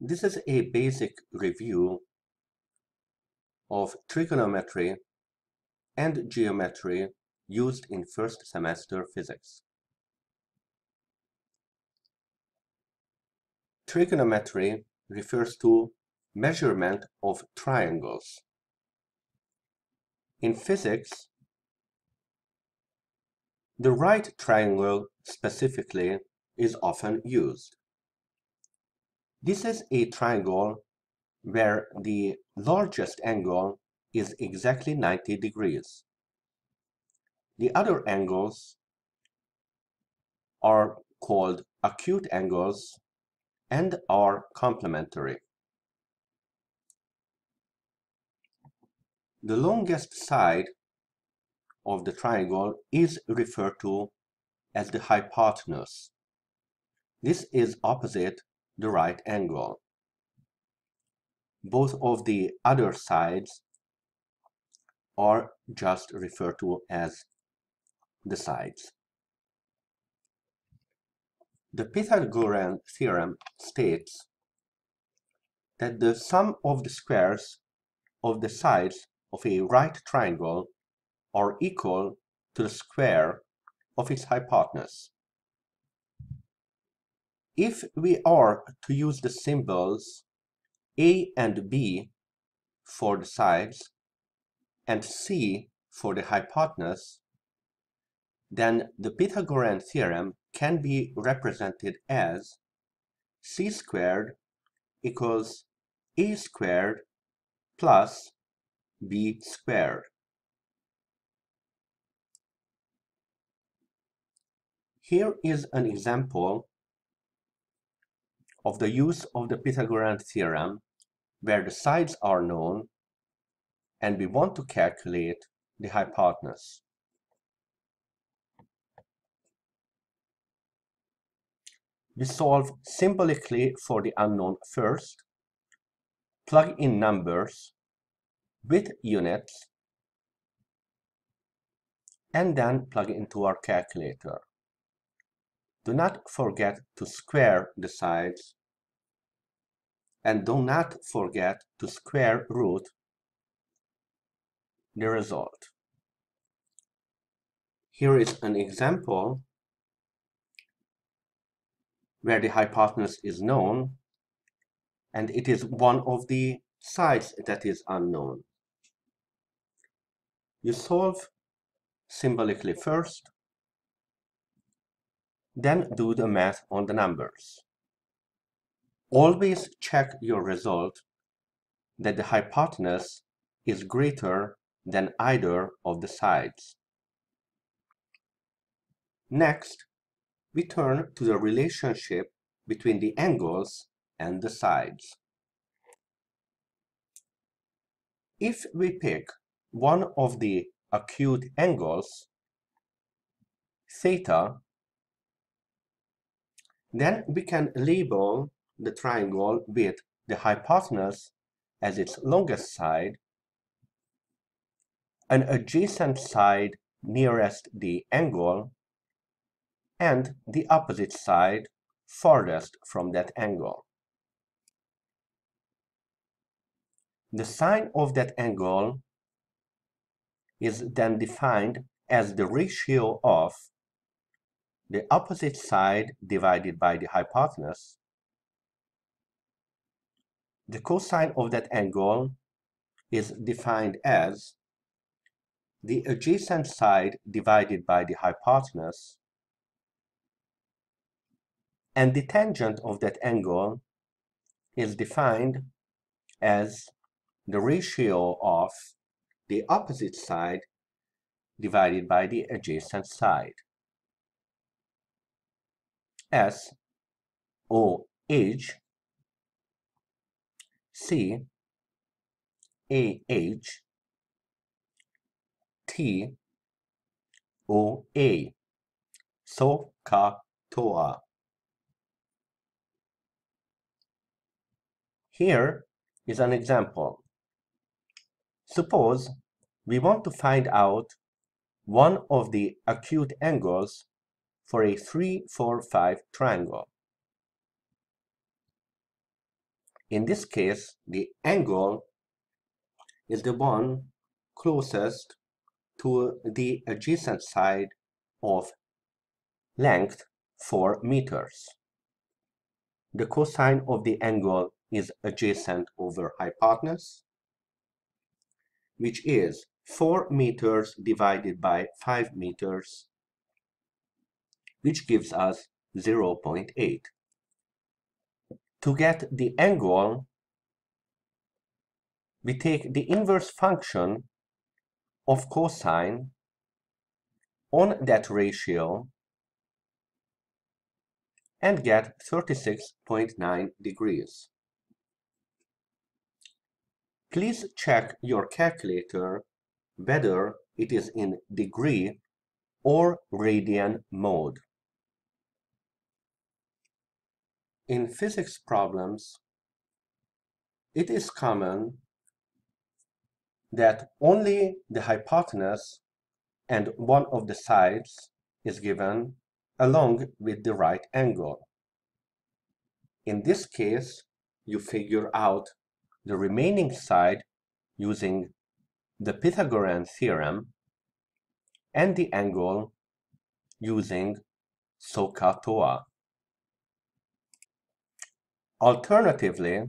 This is a basic review of trigonometry and geometry used in first semester physics. Trigonometry refers to measurement of triangles. In physics, the right triangle specifically is often used. This is a triangle where the largest angle is exactly 90 degrees. The other angles are called acute angles and are complementary. The longest side of the triangle is referred to as the hypotenuse. This is opposite the right angle. Both of the other sides are just referred to as the sides. The Pythagorean theorem states that the sum of the squares of the sides of a right triangle are equal to the square of its hypotenuse. If we are to use the symbols A and B for the sides and C for the hypotenuse, then the Pythagorean theorem can be represented as c squared equals a squared plus b squared. Here is an example of the use of the Pythagorean theorem where the sides are known and we want to calculate the hypotenuse. We solve symbolically for the unknown first, plug in numbers with units, and then plug into our calculator. Do not forget to square the sides and do not forget to square root the result. Here is an example where the hypotenuse is known and it is one of the sides that is unknown. You solve symbolically first, then do the math on the numbers. Always check your result that the hypotenuse is greater than either of the sides. Next, we turn to the relationship between the angles and the sides. If we pick one of the acute angles, theta, then we can label the triangle with the hypotenuse as its longest side, an adjacent side nearest the angle and the opposite side farthest from that angle. The sine of that angle is then defined as the ratio of the opposite side divided by the hypotenuse. The cosine of that angle is defined as the adjacent side divided by the hypotenuse and the tangent of that angle is defined as the ratio of the opposite side divided by the adjacent side. S O H C A H T O A SOH CAH TOA Here is an example. Suppose we want to find out one of the acute angles for a 3, 4, 5 triangle. In this case, the angle is the one closest to the adjacent side of length 4 meters. The cosine of the angle is adjacent over hypotenuse, which is 4 meters divided by 5 meters, which gives us 0.8. To get the angle, we take the inverse function of cosine on that ratio and get 36.9 degrees. Please check your calculator whether it is in degree or radian mode. In physics problems, it is common that only the hypotenuse and one of the sides is given along with the right angle. In this case, you figure out the remaining side using the Pythagorean theorem and the angle using SOHCAHTOA. Alternatively,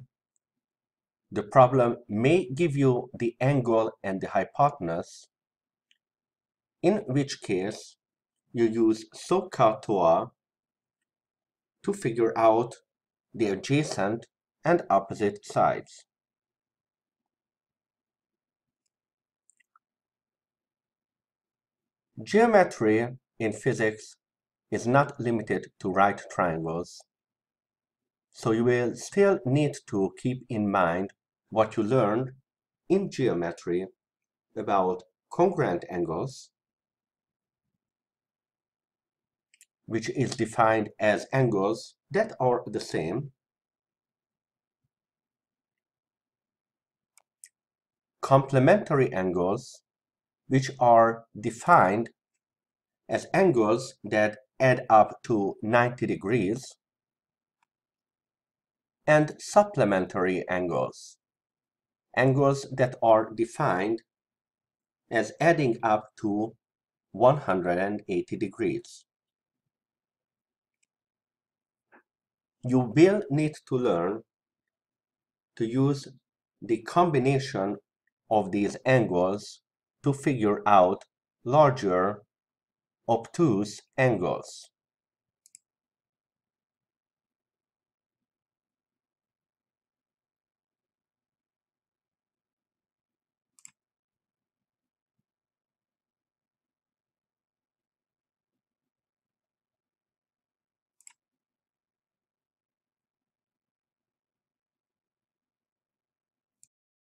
the problem may give you the angle and the hypotenuse, in which case you use SOHCAHTOA to figure out the adjacent and opposite sides. Geometry in physics is not limited to right triangles, so you will still need to keep in mind what you learned in geometry about congruent angles, which is defined as angles that are the same, complementary angles, which are defined as angles that add up to 90 degrees, and supplementary angles, angles that are defined as adding up to 180 degrees. You will need to learn to use the combination of these angles to figure out larger obtuse angles.